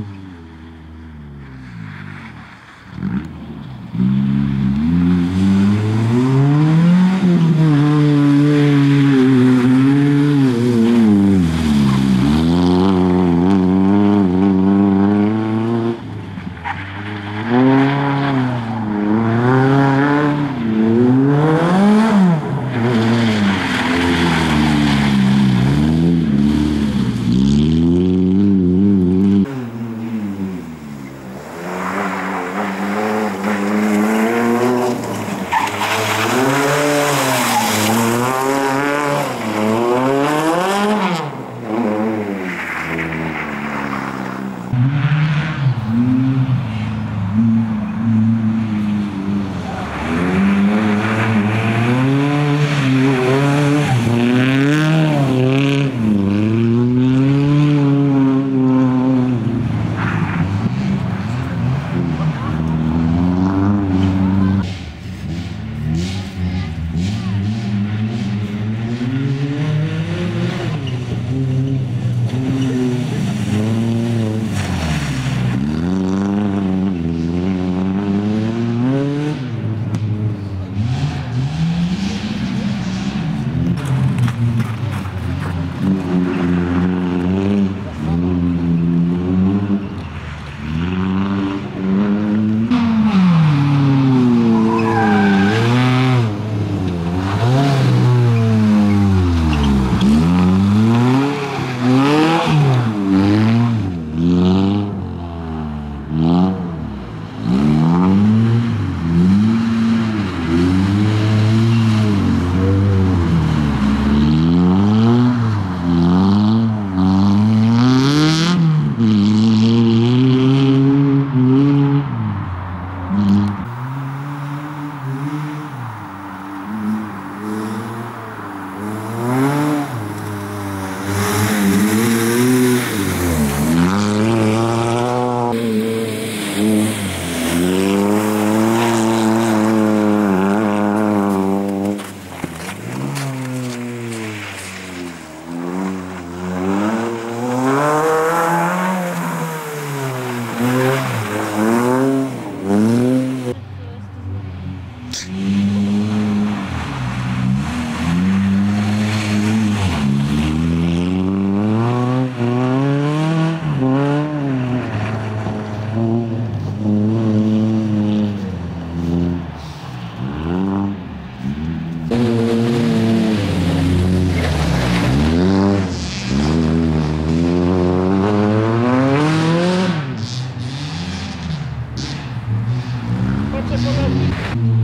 Mm-hmm. Brasil.